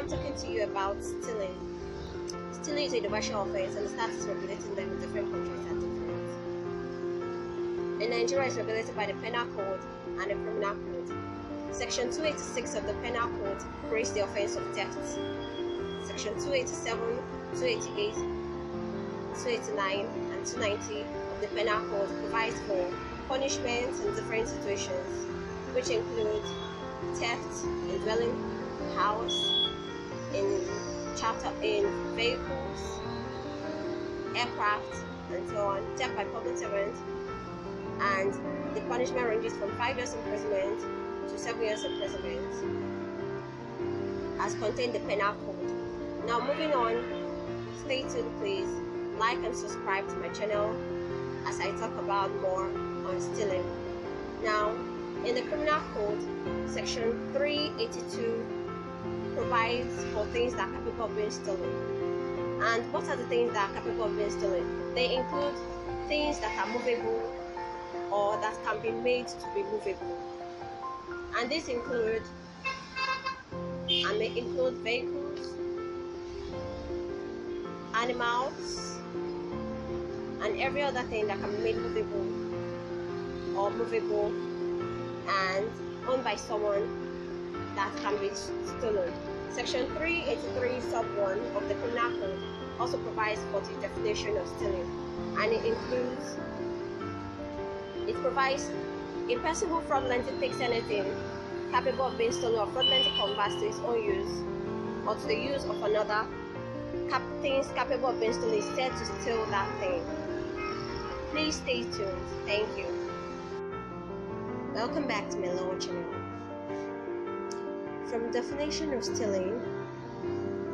I'm talking to you about stealing. Stealing is a universal offense and the status regulating them in different countries are different. In Nigeria, it's regulated by the Penal Code and the Criminal Code. Section 286 of the Penal Code creates the offense of theft. Section 287, 288, 289, and 290 of the Penal Code provides for punishments in different situations, which include theft in dwelling house, in charter in vehicles, aircraft, and so on, theft by public servants, and the punishment ranges from five years imprisonment to seven years imprisonment, as contained in the penal code. Now, moving on, stay tuned, please. Like and subscribe to my channel as I talk about more on stealing. Now, in the criminal code, section 382 provides for things that of being stolen. And what are the things that of being stolen? They include things that are movable or that can be made to be movable. And these include and may include vehicles, animals, and every other thing that can be made movable or movable and owned by someone that can be stolen. Section 383 sub 1 of the Criminal Code also provides for the definition of stealing and it includes it provides a person who fraudulently takes anything capable of being stolen or fraudulently converts to his own use or to the use of another cap- things capable of being stolen is said to steal that thing. Please stay tuned. Thank you. Welcome back to my lower channel. From the definition of stealing,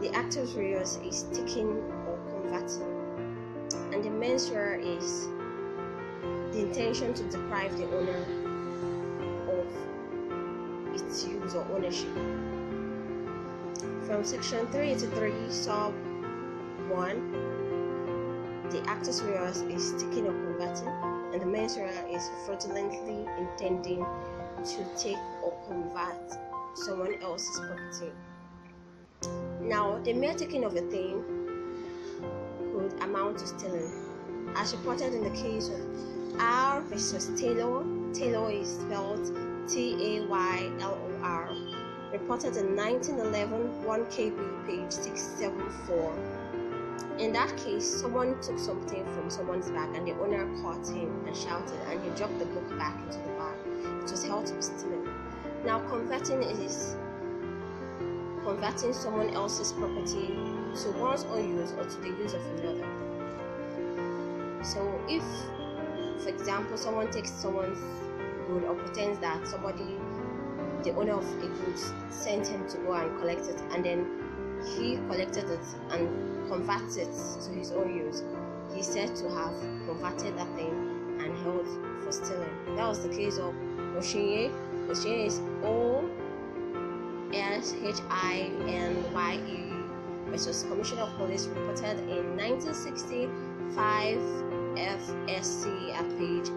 the actus reus is taking or converting, and the mens rea is the intention to deprive the owner of its use or ownership. From section 383 sub 1, the actus reus is taking or converting, and the mens rea is fraudulently intending to take or convert someone else's property. Now, the mere taking of a thing could amount to stealing, as reported in the case of R versus Taylor. Taylor is spelled T A Y L O R. Reported in 1911, 1 KB, page 674. In that case, someone took something from someone's bag and the owner caught him and shouted, and he dropped the book back into the bag. It was held to be stealing. Now, converting is converting someone else's property to one's own use or to the use of another. So, if, for example, someone takes someone's good or pretends that somebody, the owner of a good, sent him to go and collect it, and then he collected it and converted it to his own use, he's said to have converted that thing and held for stealing. That was the case of Oshinye. Oshinye is O S H I N Y E versus Commissioner of Police reported in 1965 FSC at page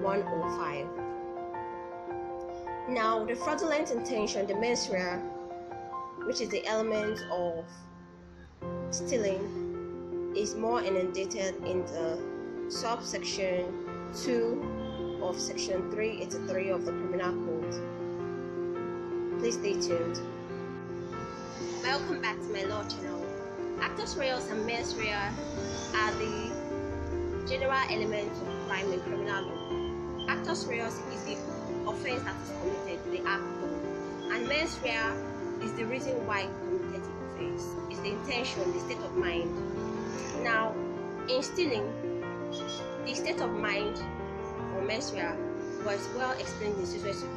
105. Now, the fraudulent intention, the mens rea, which is the element of stealing, is more inundated in the subsection 2 of section 383 of the Criminal Code. Please stay tuned. Welcome back to my law channel. Actus reus and mens rea are the general elements of crime in criminal law. Actus reus is the offense that is committed, the act and mens rea is the reason why committed the offense. It's the intention, the state of mind. Now, in stealing, the state of mind was well explained in situation.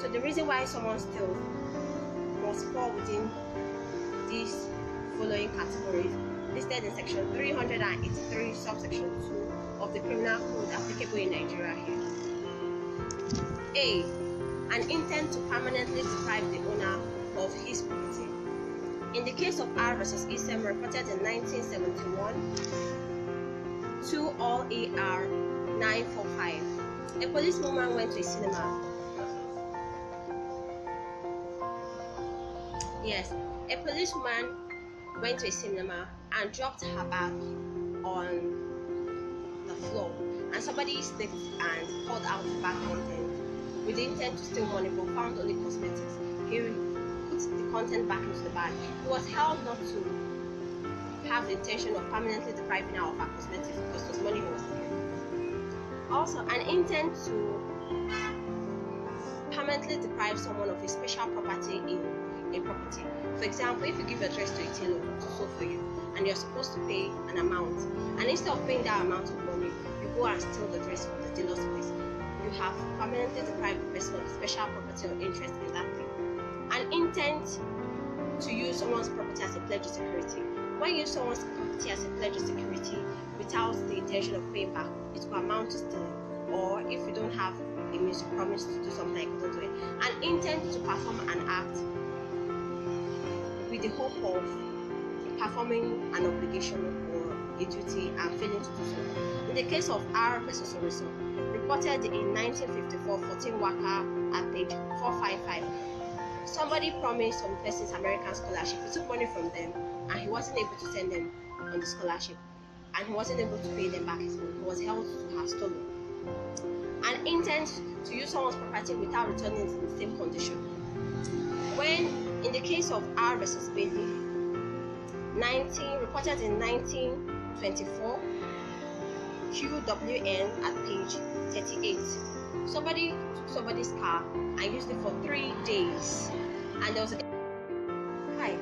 So the reason why someone steals must fall within these following categories listed in section 383 subsection 2 of the criminal code applicable in Nigeria here. A. An intent to permanently deprive the owner of his property. In the case of R versus Easom reported in 1971, 2 All AR 945, a policewoman went to a cinema Yes, a policeman went to a cinema and dropped her bag on the floor, and somebody slipped and pulled out the bag content with the intent to steal money but found only cosmetics. He put the content back into the bag. He was held not to have the intention of permanently depriving her of her cosmetics because it was money he was stealing. Also, an intent to permanently deprive someone of a special property in a property. For example, if you give a dress to a tailor to sew for you and you're supposed to pay an amount, and instead of paying that amount of money, you go and steal the dress from the tailor's place, you have permanently deprived the person of special property or interest in that thing. An intent someone's property as a pledge of security. When you use someone's property as a pledge of security without the intention of paying back, it will amount to stealing. Or if you don't have a means, you promise to do something, you couldn't do it. An intent to perform an act with the hope of performing an obligation or a duty and failing to do so. In the case of R versus Oroso, reported in 1954 14 WACA at page 455, somebody promised some persons American scholarship. He took money from them and he wasn't able to send them on the scholarship and he wasn't able to pay them back his money. He was held to have stolen. An intent to use someone's property without returning it in the same condition. When in the case of R versus Bailey, 19 reported in 1924, QWN at page 38. Somebody took somebody's car and used it for three days, and there was a hi.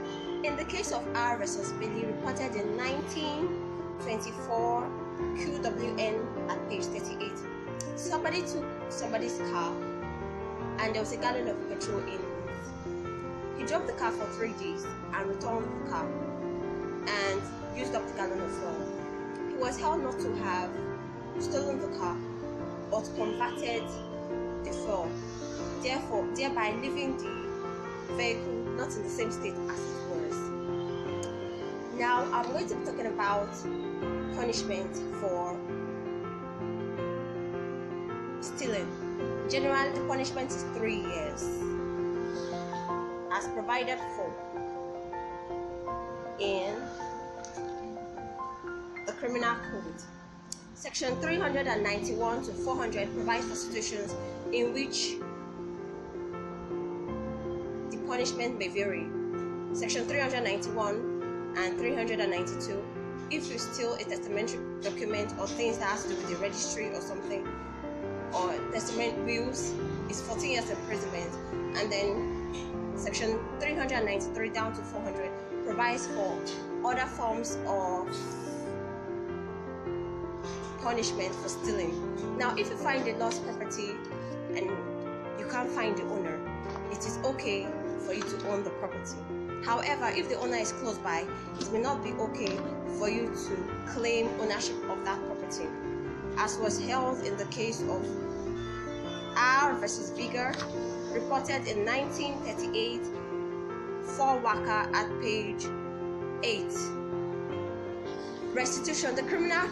In the case of R versus Bailey, reported in 1924, QWN at page 38. Somebody took somebody's car, and there was a gallon of petrol in he drove the car for three days and returned the car and used up the gallon of fuel. Was held not to have stolen the car but converted the fuel, therefore thereby leaving the vehicle not in the same state as it was. Now I'm going to be talking about punishment for stealing. Generally, the punishment is three years as provided for in Criminal Code. Section 391 to 400 provides for situations in which the punishment may vary. Section 391 and 392 if you steal a testamentary document or things that has to do with the registry or something or testament wills is 14 years imprisonment and then Section 393 down to 400 provides for other forms of punishment for stealing. Now, if you find a lost property and you can't find the owner, it is okay for you to own the property. However, if the owner is close by, it may not be okay for you to claim ownership of that property, as was held in the case of R versus Vigor reported in 1938 for WACA at page 8. Restitution The Criminal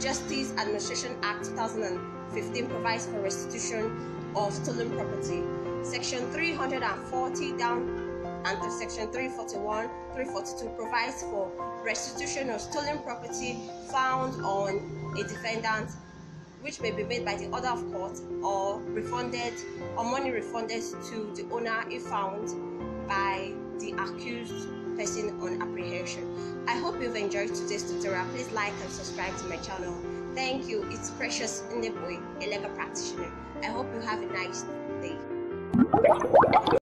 Justice Administration Act 2015 provides for restitution of stolen property. Section 340 down and to section 341 342 provides for restitution of stolen property found on a defendant which may be made by the order of court or refunded or money refunded to the owner if found by the accused person on apprehension. I hope you've enjoyed today's tutorial. Please like and subscribe to my channel. Thank you. It's Precious Nnebue, a legal practitioner. I hope you have a nice day.